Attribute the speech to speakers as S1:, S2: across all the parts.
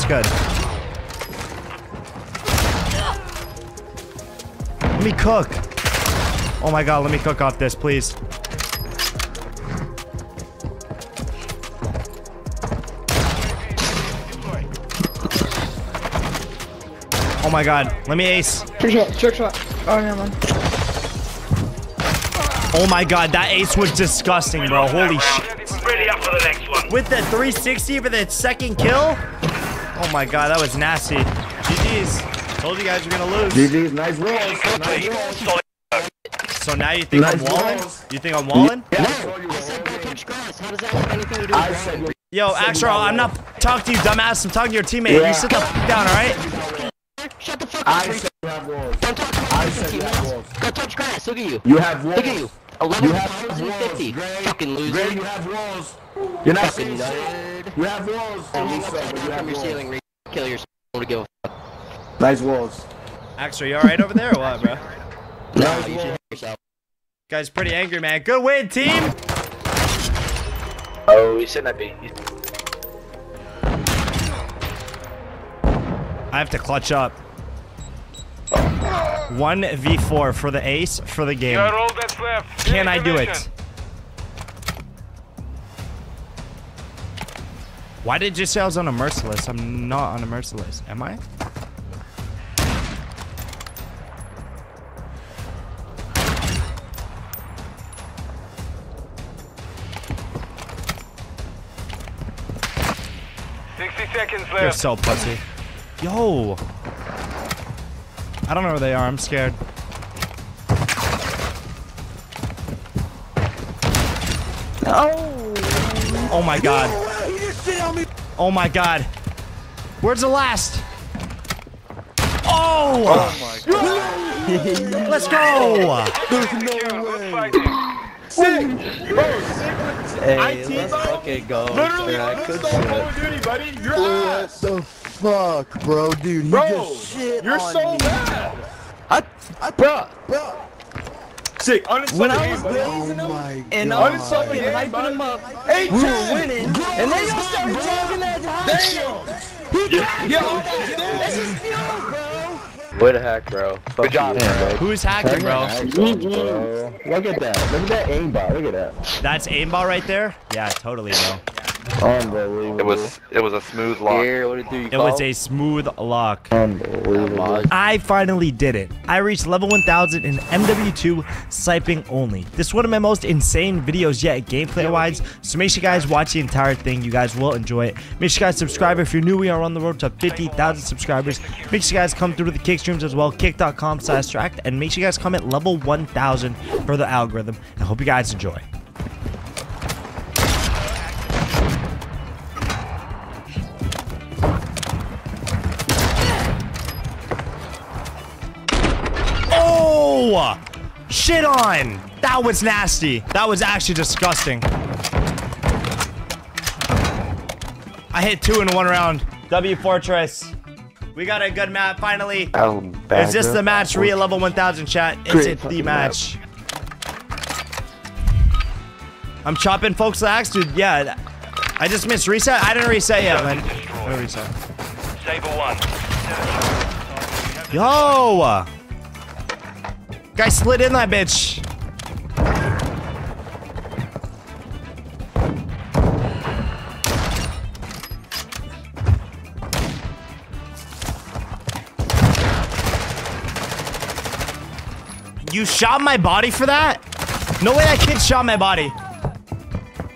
S1: What's good? Let me cook. Oh my god, let me cook off this, please. Oh my god, let me ace.
S2: Trick shot, trick shot. Oh, never mind.
S1: Oh my god, that ace was disgusting, bro. Holy shit.
S3: Ready up for the next one.
S1: With the 360 for the second kill? Oh my god, that was nasty. GG's. Told you guys you were gonna lose.
S4: GG's, nice rolls. Nice rolls.
S1: So now you think I'm walling?
S4: rolls.
S1: You think I'm walling?
S4: Yeah, I
S5: I said go touch grass. How does that have anything to do
S4: I
S5: with
S4: said
S1: Yo, Axel, I'm not talking to you, dumbass. I'm talking to your teammate.
S4: Yeah.
S1: You sit the f down, alright?
S5: Shut the fuck up.
S4: I
S5: up.
S4: said you have walls.
S5: Don't talk to
S4: I
S5: my
S4: said you have
S5: teammates.
S4: walls.
S5: Go touch grass. Look at you.
S4: You have walls.
S5: Look at you. 11
S4: You have
S5: pounds and
S4: walls,
S5: 50.
S4: Gray.
S5: Fucking loser.
S4: Gray, you have walls. You're not
S5: Fucking nerd.
S4: You have walls.
S5: And
S4: You
S5: you
S4: suck,
S5: upside
S4: you
S5: from
S4: have
S5: your
S4: walls.
S5: ceiling. Re- Kill yourself. To give a fuck.
S4: Nice walls.
S1: Axel, you alright over there or what, bro?
S5: No,
S4: Nice
S5: you
S4: wall.
S5: should hit yourself.
S1: Guy's pretty angry, man. Good win, team!
S3: Oh, he's sitting at B.
S1: I have to clutch up. 1v4 for the ace for the game.
S3: all that's left.
S1: Can I do it? Why did you say I was on a merciless? I'm not on a merciless. Am I?
S3: Sixty seconds left.
S1: You're so pussy. Yo! I don't know where they are. I'm scared.
S2: Oh.
S1: Oh my god. Oh my god. Where's the last? Oh! Oh my god. Let's go!
S6: Hey, let's fucking go. Jack. Good shit.
S4: Duty, buddy. You're ass.
S6: What the fuck, bro? Dude, he
S4: Bro,
S6: just shit
S4: you're
S6: on
S4: so
S6: me.
S4: mad.
S6: I, I, bro, bro.
S4: Sick. Uninstall
S2: When
S4: the
S2: I
S4: game,
S2: was
S4: buddy.
S2: blazing
S6: Oh
S2: him
S6: my
S2: and. I was fucking hyping
S4: buddy.
S2: him up,
S4: Hey,
S2: we were
S4: Chad.
S2: winning, and they y'all started talking that hot shit.
S4: Damn. Yeah.
S2: That's just fuel, bro.
S6: Way to hack, bro.
S3: Good job, bro.
S1: Who's hacking, bro?
S6: bro. Look at that. Look at that aimbot. Look at that.
S1: That's aimbot right there? Yeah, totally, bro.
S6: Unbelievable.
S3: It was it was a smooth lock.
S6: Here, what did it do? You
S1: It was a smooth lock.
S6: Unbelievable.
S1: I finally did it. I reached level 1000 in MW2 siping only. This is one of my most insane videos yet gameplay wise, so make sure you guys watch the entire thing. You guys will enjoy it. Make sure you guys subscribe if you're new. We are on the road to 50,000 subscribers. Make sure you guys come through to the kick streams as well, kick.com slash Stract, and make sure you guys comment level 1000 for the algorithm. I hope you guys enjoy. Shit on! That was nasty. That was actually disgusting. I hit two in one round. W Fortress. We got a good map finally. Is this the match? Real level 1000 chat. Is
S6: Great
S1: it the
S6: fucking
S1: match? I'm chopping folks' axe, dude. Yeah. I just missed reset. I didn't reset yet, man. I didn't reset.
S3: Saber one.
S1: Yo! Guy slid in that bitch. You shot my body for that? No way that kid shot my body.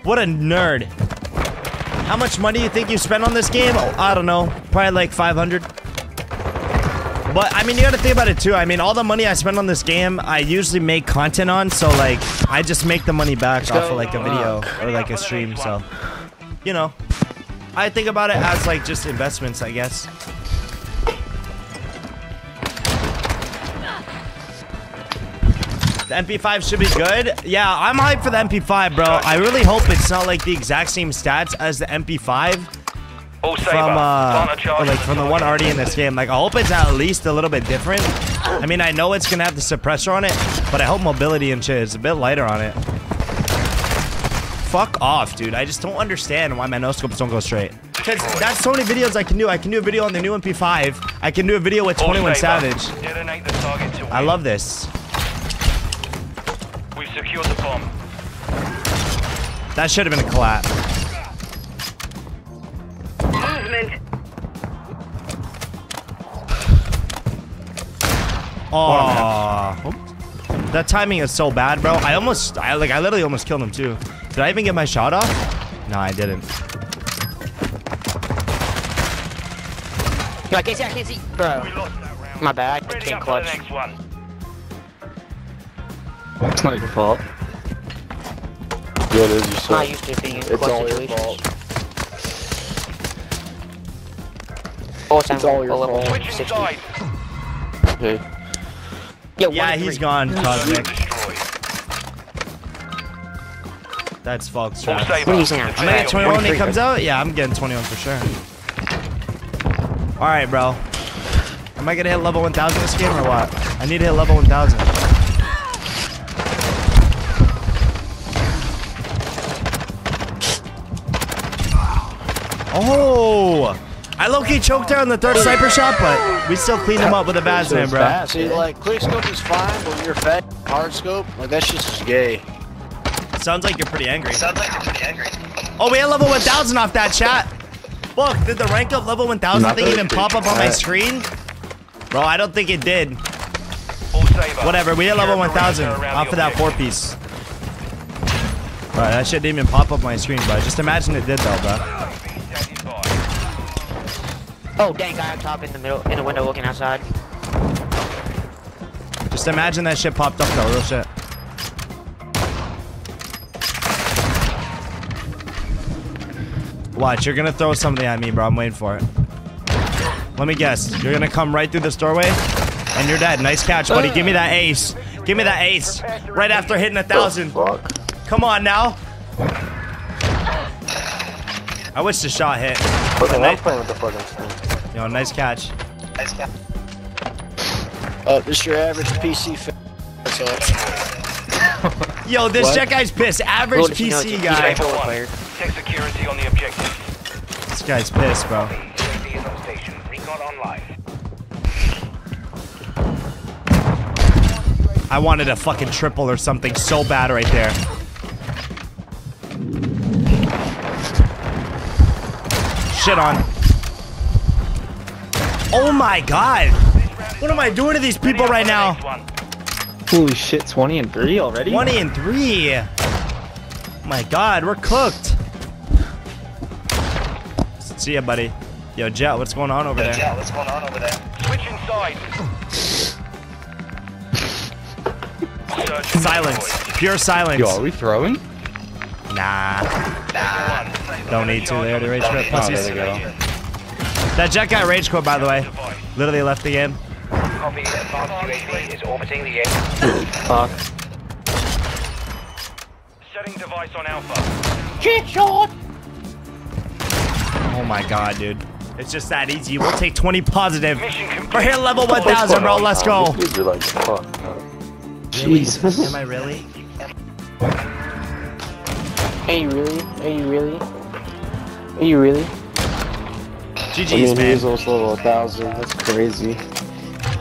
S1: What a nerd. How much money do you think you spent on this game? Oh, I don't know. Probably like 500. But I mean, you gotta think about it too. I mean, all the money I spend on this game, I usually make content on. So like, I just make the money back off of like a video or like a stream. So, you know, I think about it as like just investments, I guess. The MP5 should be good. Yeah, I'm hyped for the MP5, bro. I really hope it's not like the exact same stats as the MP5
S3: All Saber.
S1: From uh
S3: Plant a charge
S1: or, like from the one already in this game. Like I hope it's at least a little bit different. I mean, I know it's gonna have the suppressor on it, but I hope mobility and shit is a bit lighter on it. Fuck off, dude. I just don't understand why my no scopes don't go straight. Because that's so many videos I can do. I can do a video on the new MP5. I can do a video with 21 Savage.
S3: Detonate the target to win.
S1: I love this.
S3: We've secured the bomb.
S1: That should have been a collab. Oh, that timing is so bad, bro. I almost, I like, I literally almost killed him too. Did I even get my shot off? No, I didn't.
S5: Yo, I can't see, I can't see. Bro.
S3: We lost that round.
S5: My bad. I can't
S3: up for the
S5: clutch.
S3: next one.
S6: It's not your fault.
S7: Yeah, it is your
S5: I'm not used to being in
S7: It's
S5: clutch
S7: all your
S5: situations.
S7: fault.
S5: Oh, it's,
S7: It's all your fault.
S3: Switch inside.
S7: Okay.
S5: Yo,
S1: Yeah,
S5: one and
S1: he's
S5: three.
S1: gone, Cosmic. That's Fox
S3: All
S1: trap.
S5: What are you saying? I'm
S1: I'm gonna get 21 when he comes out? Yeah, I'm getting 21 for sure. Alright, bro. Am I gonna hit level 1000 this game or what? I need to hit level 1000. Oh! I low-key choked her on the third sniper shot, but we still cleaned him up with a Bazman, bro.
S8: See, like, quick scope is fine, but when you're fed, hard scope, like, that's just gay.
S1: Sounds like you're pretty angry. Sounds like you're pretty angry. Oh, we had level 1000 off that chat. Look, did the rank up level 1000
S6: Not
S1: thing even pop up on my screen? Bro, I don't think it did. Whatever, we hit level 1000 off of that four-piece. Right, that shit didn't even pop up my screen, bro. Just imagine it did though, bro.
S3: Standing by.
S5: Oh, dang, guy up top in the middle, in the window looking outside.
S1: Just imagine that shit popped up though, real shit. Watch, you're gonna throw something at me, bro. I'm waiting for it. Let me guess. You're gonna come right through this doorway, and you're dead. Nice catch, buddy. Give me that ace. Give me that ace. Right after hitting a thousand. Come on now. I wish the shot hit.
S7: But I'm playing with the fucking screen.
S1: Yo, nice catch.
S8: Nice catch. Oh, this is your average PC.
S1: Yo, this
S8: What?
S1: jet guy's pissed. Average
S5: if you know
S1: PC guy.
S5: he's a rifle player.
S3: Take security on the objective.
S1: This guy's pissed, bro.
S3: UAV is on station. Recon online.
S1: I wanted a fucking triple or something so bad right there. Shit on. Oh my god. What am I doing to these people right now?
S6: Holy shit, 20 and 3 already?
S1: 20 and 3. Oh my god, we're cooked. See ya, buddy. Yo, Jet, what's going on over there?
S3: Jet, what's going on
S1: over
S3: there? Switch inside. Silence.
S1: Pure silence.
S6: Yo, are we throwing?
S1: Nah.
S3: One.
S1: Don't need to. They already rage quit
S6: Oh, there we go.
S1: That Jet got rage quit, by the way. Literally left the game.
S3: Copy. Advanced UAV is orbiting the air.
S5: Fuck.
S3: Setting device on Alpha.
S1: Oh my god, dude. It's just that easy. We'll take 20 positive. We're here level 1000, bro. Let's go.
S7: These dudes are like, fuck.
S6: Jesus.
S1: Am I really?
S8: Are you really? Are you really? Are you really?
S7: I
S1: GG's,
S7: mean,
S1: man.
S7: he's almost level 1000. That's crazy.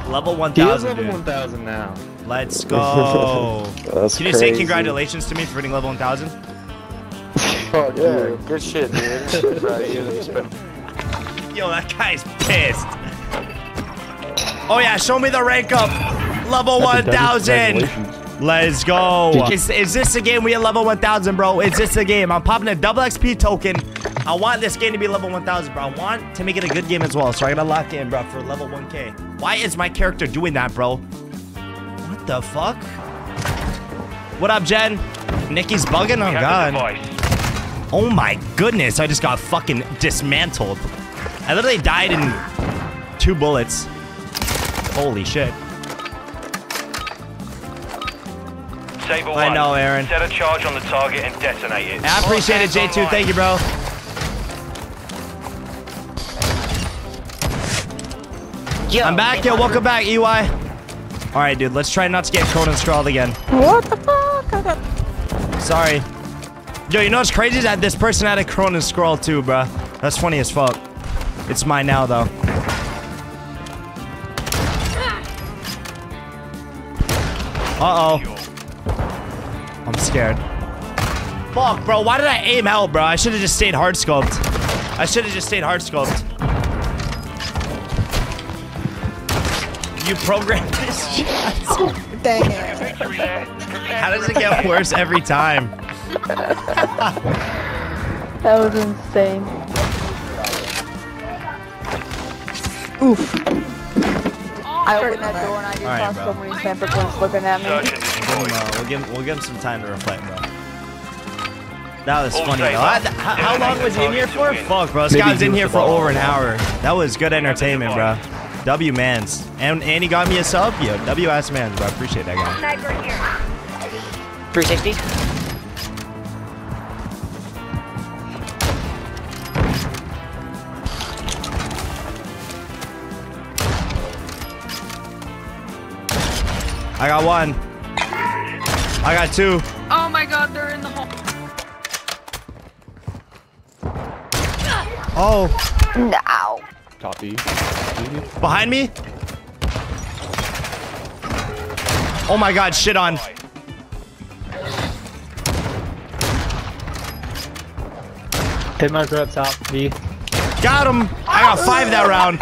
S1: Level
S6: He is
S1: 1000,
S6: level 1000 now.
S1: Let's go.
S7: That's
S1: Can you
S7: crazy.
S1: say congratulations to me for hitting level 1000?
S7: Fuck
S8: Yeah,
S7: yeah.
S8: good shit, dude. right, you, you spent
S1: Yo, that guy's pissed. Oh yeah, show me the rank up. Level 1000. Let's go. Is, is this the game we at level 1000, bro? Is this the game? I'm popping a double XP token. I want this game to be level 1000, bro. I want to make it a good game as well. So I gotta lock in, bro, for level 1k. Why is my character doing that, bro? What the fuck? What up, Jen? Nikki's bugging? Oh,
S3: We have the
S1: God. Oh my goodness, I just got fucking dismantled. I literally died in two bullets. Holy shit.
S3: Saber
S1: I know, Aaron.
S3: Set a charge on the target and detonate it.
S1: I appreciate it, J2. Thank you, bro.
S5: Yo,
S1: I'm back. Yo, welcome back, EY. All right, dude. Let's try not to get Conan scrawled again.
S5: What the fuck?
S1: Sorry. Yo, you know what's crazy is that this person had a Kronen Squall too, bruh. That's funny as fuck. It's mine now, though. Uh-oh. I'm scared. Fuck, bro. Why did I aim out, bro? I should have just stayed hard scoped. I should have just stayed hard scoped. You programmed this shit.
S2: Dang it.
S3: Victory there. Prepare
S1: How does it get worse every time?
S9: That was insane. Oof. I opened that door and I just
S1: Alright,
S9: saw
S1: bro.
S9: so many tamper points looking at me.
S3: Search and destroy.
S1: Uh, we'll give we'll give him some time to reflect, bro. That was
S3: All
S1: funny though. I-
S3: bro.
S1: how, how long was he in here for?
S3: Target to win.
S1: Fuck, bro. This
S6: Maybe
S1: guy in here for over an hour. That was good entertainment, bro. W mans. And and he got me a sub. Yo, W ass mans, bro. I appreciate that guy.
S5: 360.
S1: I got one. I got two.
S10: Oh my god, they're in the hole.
S1: Oh,
S9: No.
S6: Copy.
S1: Behind me. Oh my god, shit on.
S6: Hit marker up top. V.
S1: Got him. I got five that round.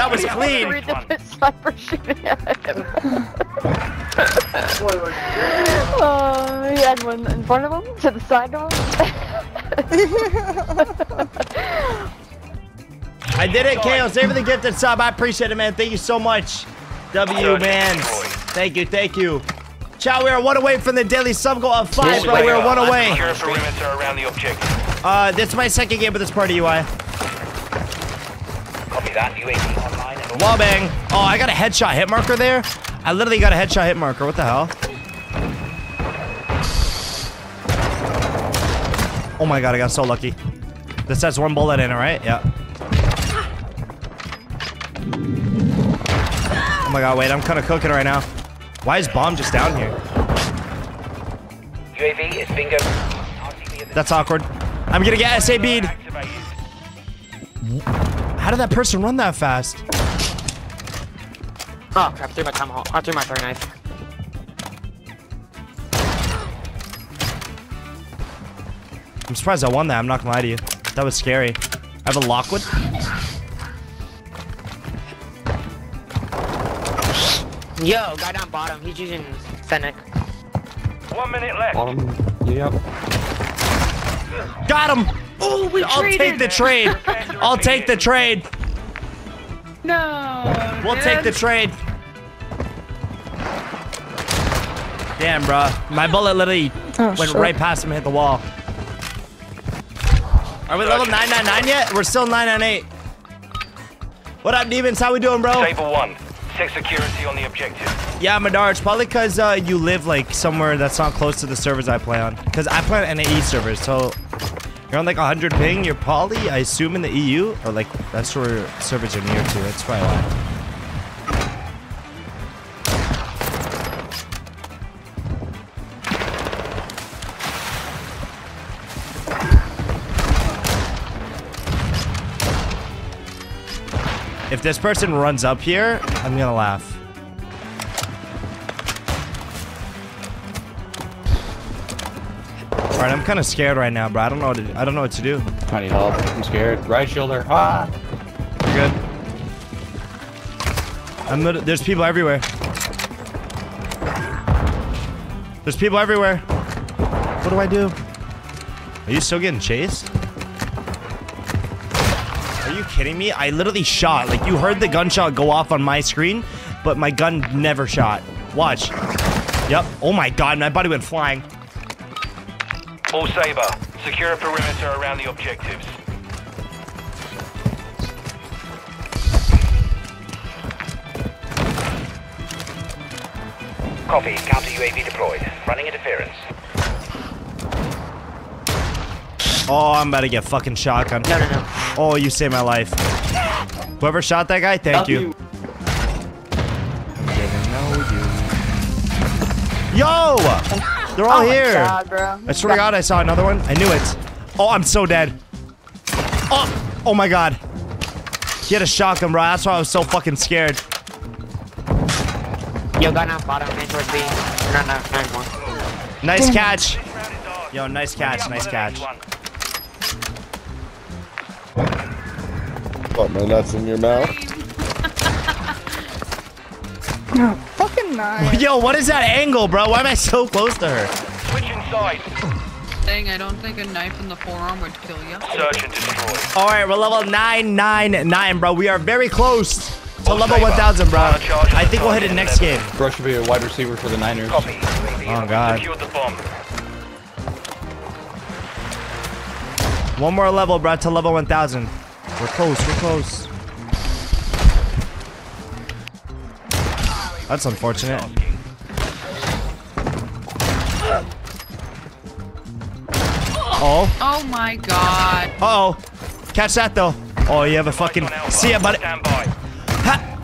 S1: That was clean.
S9: the pit sniper shooting at him. oh, he had one in front of him, to the side of him.
S1: I did it, KO. Save for the gifted sub. I appreciate it, man. Thank you so much. W, man. Thank you, thank you. Ciao, we are one away from the daily sub goal of five, bro. We are one away.
S3: Secure a perimeter around the objective.
S1: Uh, this is my second game with this party UI.
S3: Copy that. UAV online and
S1: Wall bang. Oh, I got a headshot hit marker there. I literally got a headshot hit marker. What the hell? Oh my god, I got so lucky. This has one bullet in it, right? Yeah. Oh my god, wait, I'm kind of cooking right now. Why is bomb just down here?
S3: UAV is bingo. RTV at the
S1: That's awkward. I'm gonna get SAB'd.
S3: activated.
S1: How did that person run that fast?
S5: Oh crap, threw my tomahawk. I threw my throwing knife.
S1: I'm surprised I won that. I'm not gonna lie to you. That was scary. I have a Lockwood.
S5: Yo, guy down bottom. He's using Fennec.
S3: One minute left.
S6: Bottom. Yep.
S1: Got him. Oh, we I'll take the trade. I'll take the trade.
S10: No.
S1: We'll take the
S10: dude.
S1: trade. Damn, bro. My bullet literally
S2: Oh,
S1: went
S2: shit.
S1: right past him and hit the wall. Are we level 999 yet? We're still 998. What up, demons? How we doing, bro?
S3: Table one. Check security on the objective.
S1: Yeah, Madar, it's probably because uh, you live like somewhere that's not close to the servers I play on. Because I play on NAE servers, so you're on like 100 ping. You're probably, I assume, in the EU or like that's where servers are near to. That's probably why. If this person runs up here, I'm gonna laugh. Alright, I'm kind of scared right now, bro. I don't know what to, I don't know what to do.
S6: I need help. I'm scared. Right shoulder. Ah.
S1: You're good. I'm there's people everywhere. There's people everywhere. What do I do? Are you still getting chased? Are you kidding me? I literally shot. Like, you heard the gunshot go off on my screen, but my gun never shot. Watch. Yep. Oh my god, my body went flying.
S3: All Saber. Secure a perimeter around the objectives. Copy. Counter UAV deployed. Running interference.
S1: Oh, I'm about to get fucking shotgun.
S5: No, no, no.
S1: Oh, you saved my life. Whoever shot that guy, thank you. You. Yo! They're all
S9: oh
S1: here.
S9: My God, bro.
S1: I swear to God, I saw another one. I knew it. Oh, I'm so dead. Oh, oh my god. He had a shotgun, bro. That's why I was so fucking scared.
S5: Yo, got on bottom, man, towards B. No, no, no, more.
S1: Nice catch. Yo, nice catch, nice catch.
S7: Put my nuts in your mouth.
S10: Fucking nice.
S1: Yo, what is that angle, bro? Why am I so close to her?
S3: Switch inside.
S10: Dang, I don't think a knife in the forearm would kill you.
S3: Search and destroy.
S1: All right, we're level 999, bro. We are very close to
S3: Oh,
S1: level 1000, bro. I think we'll hit it
S3: on
S1: next game.
S3: eleven.
S11: Bro should be a wide receiver for the Niners.
S3: Copy.
S1: Oh, God.
S3: Secured the bomb.
S1: One more level, bro, to level 1000. We're close, we're close. That's unfortunate. Oh,
S10: Oh my god.
S1: uh oh. Catch that, though. Oh, you have a fucking. See ya, buddy. Ha!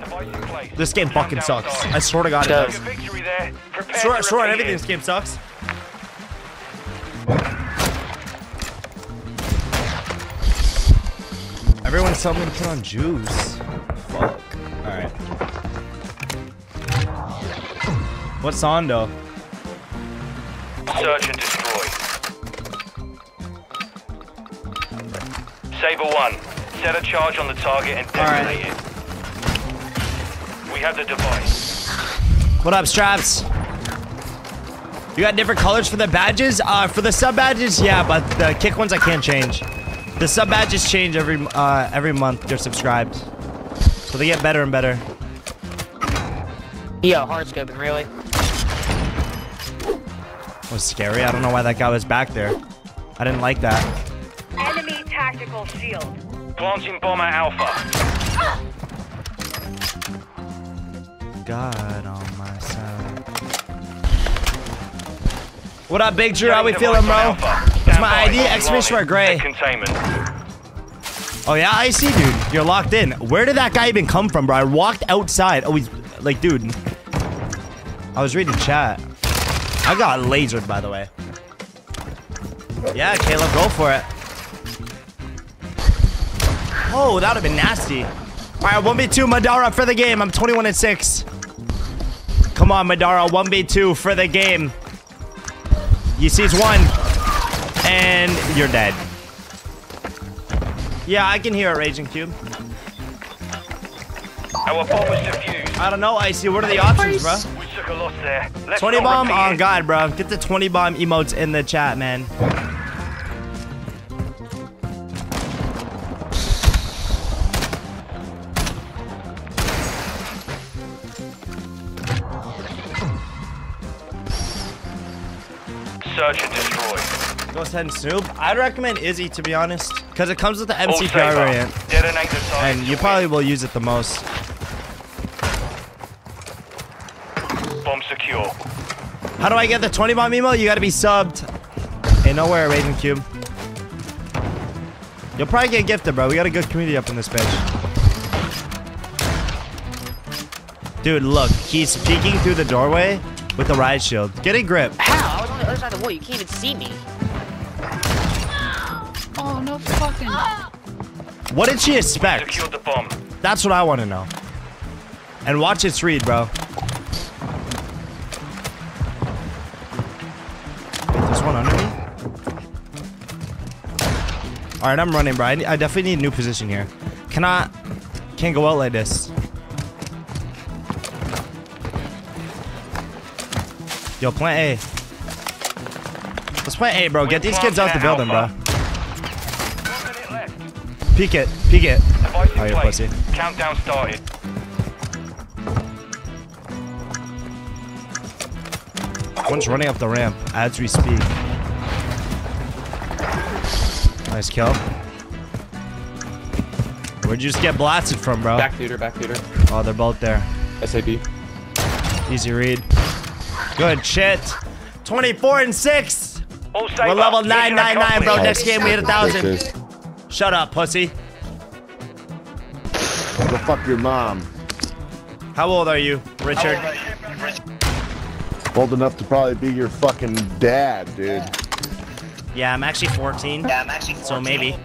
S3: Device in place.
S1: This game fucking sucks. I swear to God, it
S5: Does.
S1: does.
S3: Your victory there. Prepare
S1: Sure, sure, everything this game sucks. Everyone's telling me to put on juice. Fuck. Alright. What's on though?
S3: Search and destroy. Saber 1. Set a charge on the target and detonate it. We have the device.
S1: What up, Straps? You got different colors for the badges? Uh, for the sub badges, yeah, but the kick ones I can't change. The sub badges change every uh, every month they're subscribed. So they get better and better.
S5: Yo, hard scoping, really?
S1: was scary. I don't know why that guy was back there. I didn't like that.
S12: Enemy tactical shield.
S3: Planting bomber Alpha.
S1: God on my side. What up, Big Drew? How we feeling, bro?
S3: Alpha.
S1: My. ID? Exclamation mark gray.
S3: Containment.
S1: Oh yeah, I see, dude. You're locked in. Where did that guy even come from, bro? I walked outside. Oh, he's like, dude. I was reading chat. I got lasered, by the way. Yeah, Caleb, go for it. Oh, that would have been nasty. All right, 1v2 Madara for the game. I'm 21 and 6. Come on, Madara, 1v2 for the game. You sees one, and you're dead. Yeah, I can hear a Raging Cube.
S3: Our bomb was defused.
S1: I don't know, Icy. What are the options, bro?
S3: We took a loss there. Let's
S1: 20 bomb?
S3: repeat
S1: Oh. God, bro. Get the 20 bomb emotes in the chat, man. 10 Snoop, I'd recommend Izzy, to be honest. Because it comes with the MCPR variant. And you probably will use it the most.
S3: Bomb secure.
S1: How do I get the 20 bomb emo? You gotta be subbed. Hey, nowhere, Raven Cube. You'll probably get gifted, bro. We got a good community up in this bitch. Dude, look. He's peeking through the doorway with the riot shield. Get a grip.
S5: How? I was on the other side of the wall. You can't even see me.
S10: Oh, no fucking.
S1: What did she expect?
S3: Secured the bomb.
S1: That's what I want to know. And watch its read, bro. Wait, there's one under me? Alright, I'm running, bro. I, I definitely need a new position here. Cannot... Can't go out like this. Yo, plant A. Let's plant A, bro. Get these kids out the building, bro. Peek it. Peek it.
S3: Device
S1: oh,
S3: place.
S1: Pussy.
S3: Countdown started.
S1: One's running up the ramp as we speak. Nice kill. Where'd you just get blasted from, bro?
S11: Back theater, back theater.
S1: Oh, they're both there.
S11: SAB.
S1: Easy read. Good shit. 24 and 6. We're level 999, nine,
S3: nine, bro.
S1: Next game we hit a
S7: 1,000.
S1: Shut up, pussy.
S7: Go fuck your mom.
S1: How old are you, Richard?
S7: Old enough to probably be your fucking dad, dude.
S1: Yeah, I'm actually 14.
S5: Yeah, I'm actually 14.
S1: So maybe.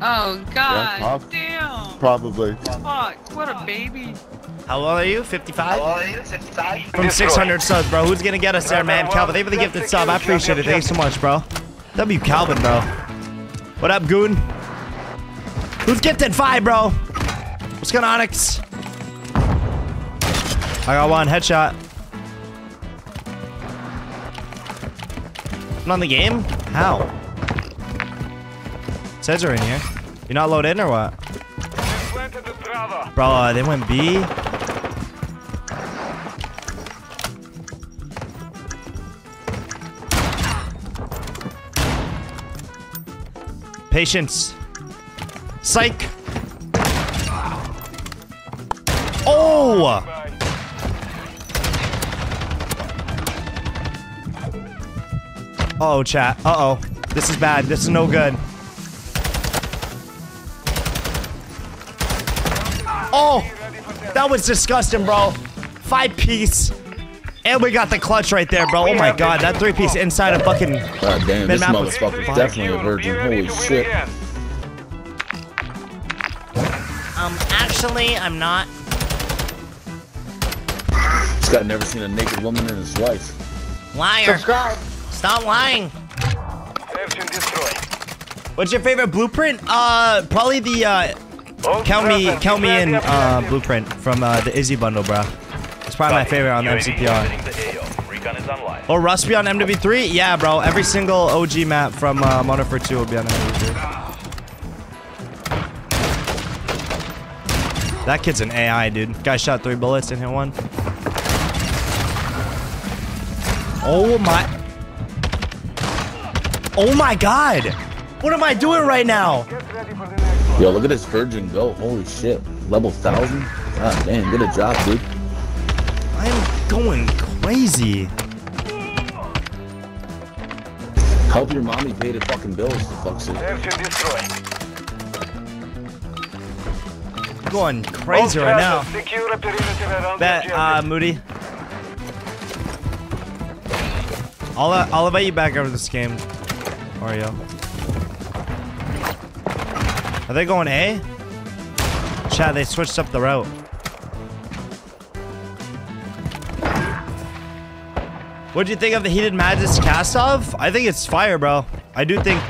S10: Oh god
S7: prob-
S10: damn.
S7: Probably.
S10: Fuck, what a baby.
S1: How old are you? 55?
S5: How old are you? 65?
S1: From 600 subs, bro. Who's gonna get us there, man? Calvin, thank you for the gifted sub. I appreciate it. Thanks so much, bro. W Calvin, bro. What up, Goon? Who's gifted five, bro? What's going on, Onyx? I got one headshot. I'm on the game? How? says are in here. You're not loaded in or what? Bro, they went B. Patience. Psych. Oh! Uh oh, chat. Uh oh. This is bad. This is no good. Oh! That was disgusting, bro. Five piece. And we got the clutch right there, bro. Oh my god, that three piece inside a fucking.
S7: God damn, this
S1: Mid-map
S7: motherfucker's definitely a virgin. Holy shit.
S1: Um, actually, I'm not.
S7: This guy never seen a naked woman in his life.
S1: Liar.
S5: Subscribe.
S1: Stop lying.
S3: Search and.
S1: What's your favorite blueprint? Uh, probably the, uh,
S3: All
S1: count me, count me in, uh, blueprint from, uh, the Izzy bundle, bro. It's probably my favorite on the
S3: UAV
S1: MCPR.
S3: orbiting the AO. Recon is online.
S1: Or Rust be on MW3? Yeah, bro. Every single OG map from, uh, Modern Warfare 2 will be on MW3. That kid's an AI, dude. Guy shot three bullets, didn't hit one. Oh my. Oh my god! What am I doing right now?
S7: Yo, look at this virgin go. Holy shit. Level 1000? God damn, good a job, dude.
S1: I am going crazy.
S7: Help your mommy pay the fucking bills, for fuck's sake.
S3: Search and destroy.
S1: I'm going crazy right now.
S3: traffic, Secure a perimeter around
S1: Bet,
S3: the
S1: uh. Moody. I'll, uh, I'll invite you back over this game, Oreo. Are they going A? Chat, they switched up the route. What do you think of the Heated Madness cast-off? I think it's fire, bro. I do think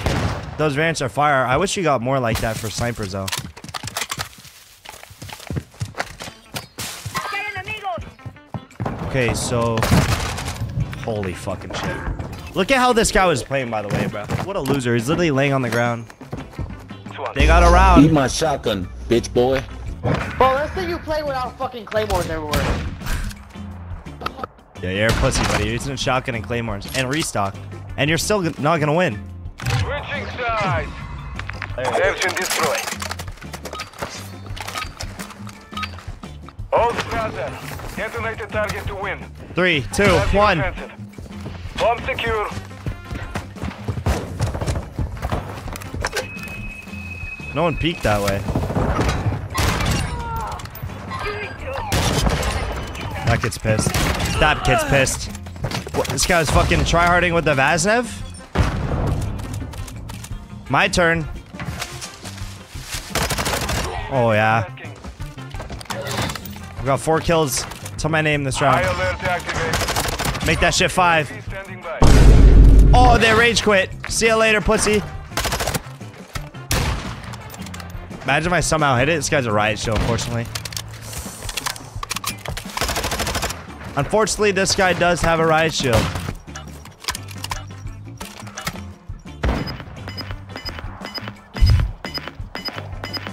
S1: those variants are fire. I wish you got more like that for snipers, though. Okay, so... Holy fucking shit. Look at how this guy was playing, by the way, bro. What a loser. He's literally laying on the ground. They got
S7: Eat
S1: around.
S7: my shotgun, bitch boy.
S5: Bro, let's say you play without fucking claymores everywhere.
S1: Yeah, you're a pussy, buddy. You're using shotgun and claymores. And restock. And you're still not gonna win.
S3: Switching sides. Search and destroy. All Strasser. Detonate the target to win.
S1: Three, two,
S3: the
S1: one.
S3: offensive. Bomb secure.
S1: No one peeked that way. That gets pissed. That kid's pissed. What, this guy's fucking tryharding with the Vaznev? My turn. Oh, yeah. We got four kills to my name this round. Make that shit five. Oh, they rage quit. See you later, pussy. Imagine if I somehow hit it. This guy's a riot show, unfortunately. Unfortunately, this guy does have a riot shield.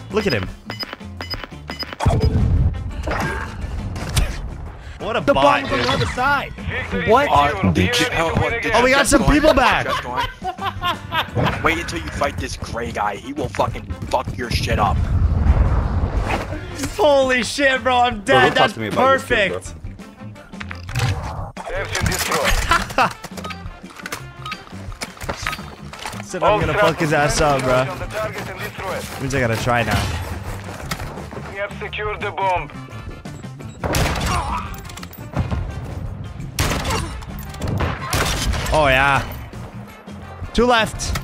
S1: Look at him. What a
S2: The
S1: bot,
S2: bomb's on the other side. What?
S3: secured. Be
S8: did you-
S3: ready to win again.
S1: Oh, we got some people back.
S8: Wait until you fight this gray guy. He will fucking fuck your shit up.
S1: Holy shit, bro, I'm dead.
S11: talk
S1: That's
S11: to me about your kid,
S1: perfect. Said I'm gonna fuck his ass up, bro.
S3: On the target and destroy it.
S1: Means I gotta try now.
S3: We have secured the bomb.
S1: Oh, yeah. Two left.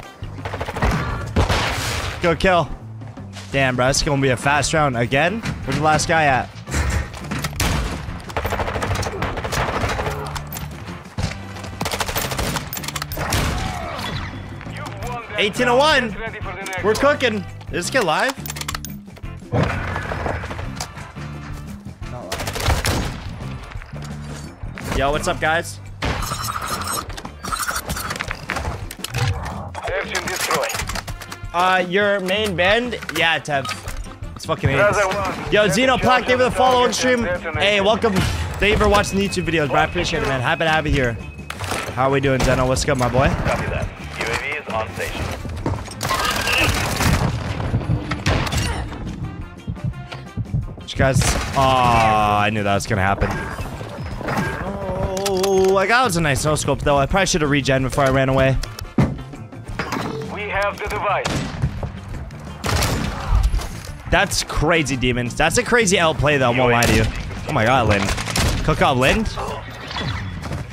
S1: Go kill. Damn, bro. It's gonna be a fast round again. Where's the last guy at? Eighteen to one. We're cooking. Is this kid live? Yo, what's up, guys? Uh, your main band? Yeah, Tev. It's fucking AIDS. Yo,
S3: Get
S1: Zeno,
S3: charge
S1: give me the follow on stream. Hey, welcome. Thank you for watching the YouTube videos, bro. I appreciate it, man. Happy to have you here. How are we doing, Zeno? What's good, my boy? Guys. Oh, I knew that was gonna happen. Oh, like that was a nice no scope though. I probably should have regen before I ran away.
S3: We have the device.
S1: That's crazy, demons. That's a crazy outplay though. I won't lie to you. Oh my god, Lind. Cook up, Lind.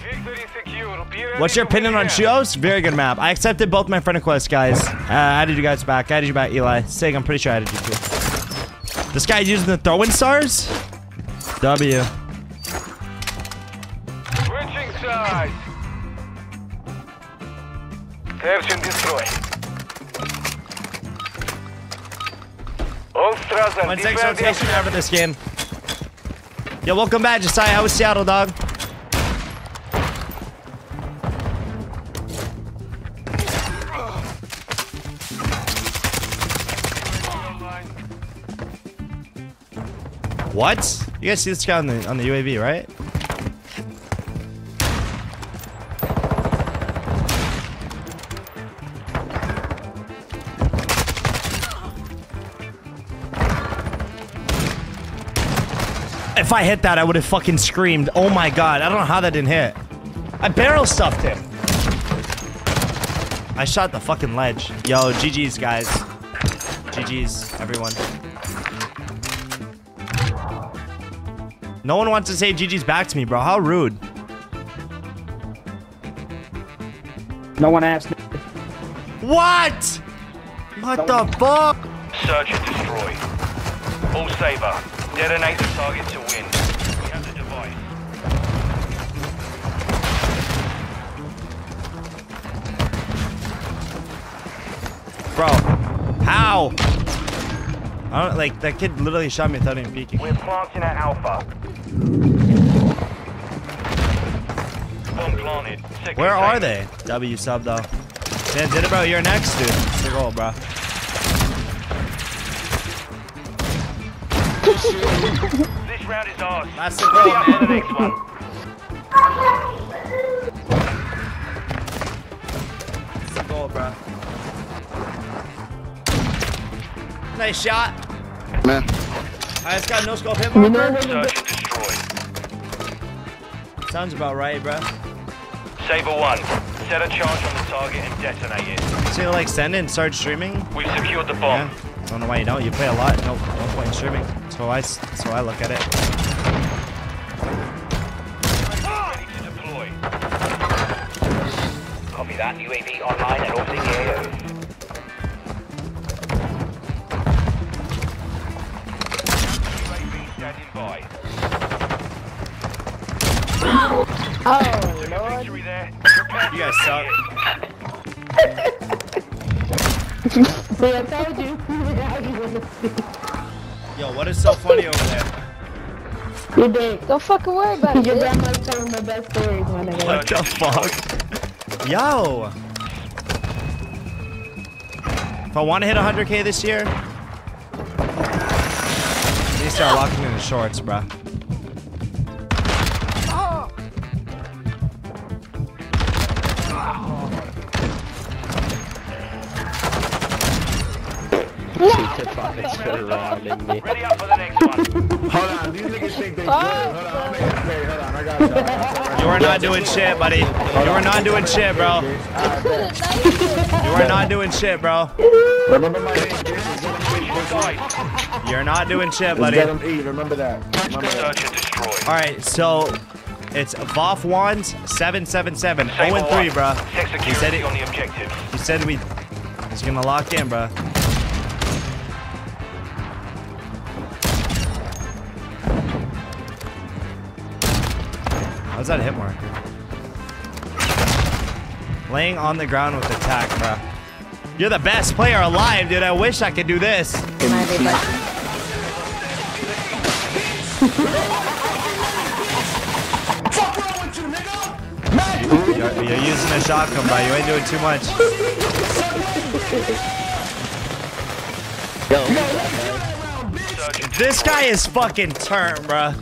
S3: Victory secure. Be ready
S1: What's your opinion on. Chios? Very good map. I accepted both my friend requests, guys. Uh, I added you guys back. I added you back, Eli. Sig, I'm pretty sure I added you too. This guy's using the throwing stars? W.
S3: Switching sides. Search and destroy. Ultras are
S1: One six rotation over this game. Yo, welcome back, Josiah. How was Seattle, dog? What? You guys see this guy on the on the UAV, right? If I hit that, I would have fucking screamed. Oh my god, I don't know how that didn't hit. I barrel stuffed him. I shot the fucking ledge. Yo, GG's, guys. GG's, everyone. No one wants to say GG's back to me, bro. How rude.
S6: No one asked. me.
S1: What? What the fuck?
S3: Search and destroy. All saber. Detonate the target to win. We have the device.
S1: Bro, how? I don't like that kid literally shot me without even peeking.
S3: We're planting at Alpha. Bomb planted. Second
S1: Where are
S3: phase.
S1: they? W sub though. Man, did it, bro. You're next, dude. It's the goal, bro.
S3: This round is ours.
S1: That's the goal,
S3: Ready up for the
S1: man.
S3: next one.
S1: It's the goal, bro. Nice shot.
S6: Man.
S1: I just got no scope hit marker.
S3: Search and destroy.
S1: Sounds about right, bro.
S3: Saber 1. Set a charge on the target and detonate it.
S1: So you like send it and start streaming?
S3: We've secured the
S1: Yeah.
S3: bomb.
S1: I don't know why you don't. You play a lot. No, no point in streaming. So I, so I look at it.
S3: Ready to deploy.
S13: Copy that. UAV online and orbiting the AO.
S9: Oh, Lord.
S3: victory there.
S1: You guys suck.
S9: See, I told you. Now you.
S1: Yo, what is so funny over there?
S9: You did. Don't fucking worry about it. Your grandma's telling my best stories, my nigga.
S1: What the fuck? Yo. If I want to hit 100k this year, I need to start locking in the shorts, bro.
S3: Ready up for the next one.
S4: Hold on, these niggas think they good. Hold on, I'm making a play. Hold on, I got you. Got you.
S1: You are not doing shit, buddy. You are not doing shit, bro. You are not doing shit, bro.
S4: Remember my name.
S1: You're not doing shit, buddy.
S4: get him eat. Remember that. Remember that.
S3: Search and destroy.
S1: All right, so It's Voff Wands 777. 0
S3: Same
S1: oh
S3: and
S1: 3, bro. He said it.
S3: on the objective.
S1: He said we. He's gonna lock in, bro. How's that hit marker? Laying on the ground with attack, bro. You're the best player alive, dude. I wish I could do this. You're, you're using a shotgun, bro. You ain't doing too much. This guy is fucking turned, bro.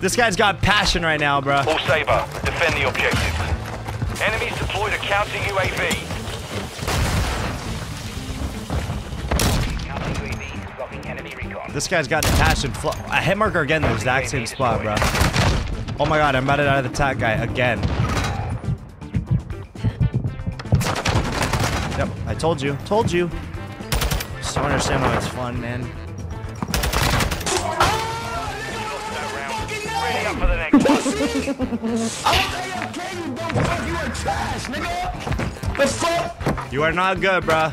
S1: This guy's got passion right now, bro.
S3: All Saber, defend the objective. Enemies deployed a counter UAV.
S13: Counter UAV blocking enemy recon.
S1: This guy's got passion. Flo- a hit marker again, in the exact same spot, bro. Oh my god, I'm about to die to the attack guy again. Yep, I told you. Told you. Just don't understand why it's fun, man.
S3: One.
S1: You are not good, bro.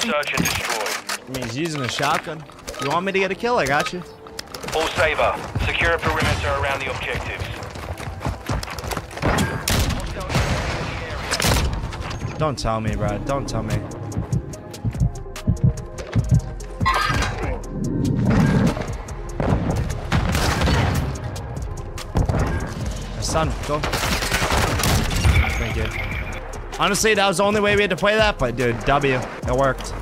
S3: Search and destroy.
S1: I mean, he's using a shotgun. You want me to get a kill? I got you.
S3: All Saber, secure a perimeter around the objectives.
S1: Don't tell me, bro. Don't tell me. Son, go. Thank you. Honestly, that was the only way we had to play that, but dude, W. It worked.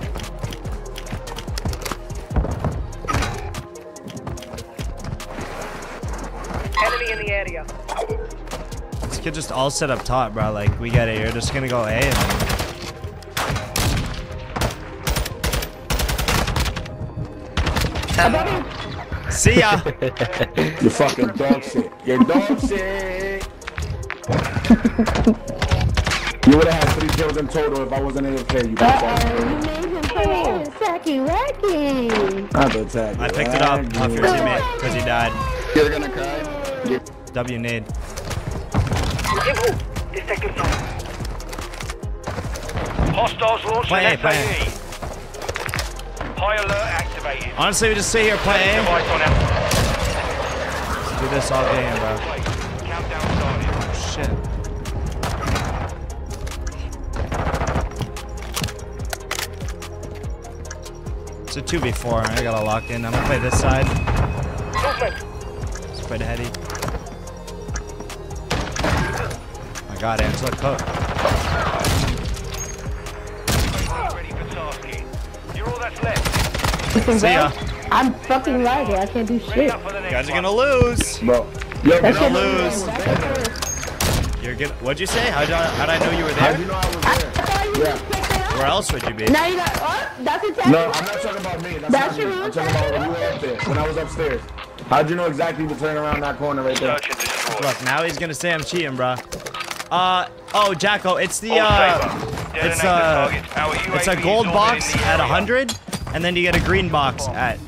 S12: Enemy in the area.
S1: This kid just all set up top, bro. Like, we get it. You're just gonna go A. And... See ya.
S6: You're fucking dog shit. You're dog shit. you would have had three kills in total if I wasn't AFK. You
S9: Uh-oh, you made him put it in Sacky Wacky.
S6: Not the attack.
S1: I picked it up off your teammate because he died.
S6: You're gonna cry.
S1: W nade.
S3: Hostiles launched
S1: Play
S3: an
S1: play
S3: High alert activated.
S1: Honestly, we just sit here play A.
S3: Device on out.
S1: Do this all game, bro. It's a 2v4. I gotta lock in. I'm gonna play this side.
S12: Movement.
S1: Let's play the heady. My god, Angela Cook.
S3: Ready for tasking. You're all that's left.
S1: See ya.
S9: I'm fucking lagging. I can't do shit.
S3: up for the
S1: You
S3: next
S1: guys are gonna lose.
S6: Bro.
S1: You're gonna lose. You're gonna. What'd you say? How'd I, how'd I know you were
S6: How'd
S1: there?
S6: you know I was there? Yeah.
S1: Where else would you be?
S9: Now you got. Oh, that's a test.
S6: No, I'm not talking about me. That's,
S9: That's
S6: not me. I'm talking about when you were up there, when I was upstairs. How'd you know exactly to turn around that corner right there?
S3: Search and destroy.
S1: Look, now he's gonna say I'm cheating, bro. Uh, oh, Jacko, it's the, uh, it's
S3: the
S1: uh, it's a gold box at 100, and then you get a green box at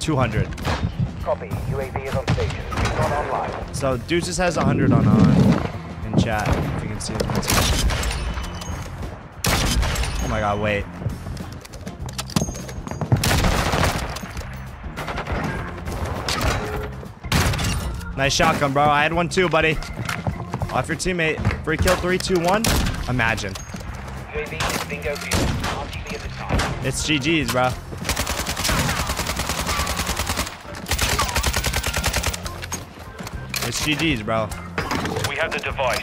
S1: 200.
S13: Copy. UAV is on station. Recon online.
S1: So dude just has 100 on on in chat. If you can see it. Oh my god, wait. Nice shotgun, bro. I had one too, buddy. Off your teammate. Free kill, three, two, one. Imagine.
S13: UAV is bingo fuel. RTB at the time.
S1: It's GG's, bro. It's GG's, bro.
S3: We have the device.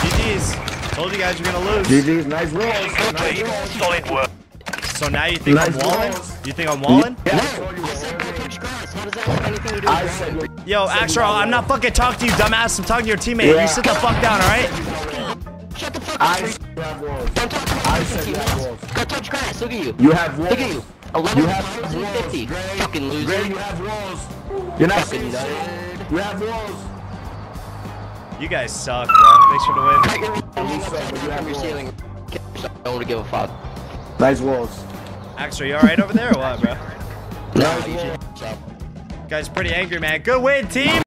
S1: GG's. Told you guys you're gonna lose.
S6: GG's, nice rolls. Nice rolls.
S3: Solid work.
S1: So now you think
S6: Nice
S1: I'm walling?
S6: Rolls.
S1: You think I'm walling?
S6: Yeah, I saw you roll. I said you
S1: Yo, Axel, I'm not fucking talking to you, dumbass. I'm talking to your teammate.
S6: Yeah.
S1: You sit the fuck down, alright?
S6: I said you have walls. I said you have walls.
S5: Go touch grass. Look at you.
S6: You have walls.
S5: Look at you.
S6: You have
S5: pounds
S6: walls,
S5: 50.
S6: Gray.
S5: Fucking loser.
S6: Gray, you have walls. You're not
S5: Fucking
S6: saying
S5: nerd.
S6: You have walls.
S1: You guys suck, bro. Thanks for the win.
S5: Crack your
S6: You suck, but you have
S5: your ceiling. I don't want to give a fuck.
S6: Nice walls.
S1: Axel, you alright over there or what, bro?
S6: Walls.
S1: Guy's pretty angry, man. Good win, team!